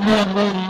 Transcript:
Amen.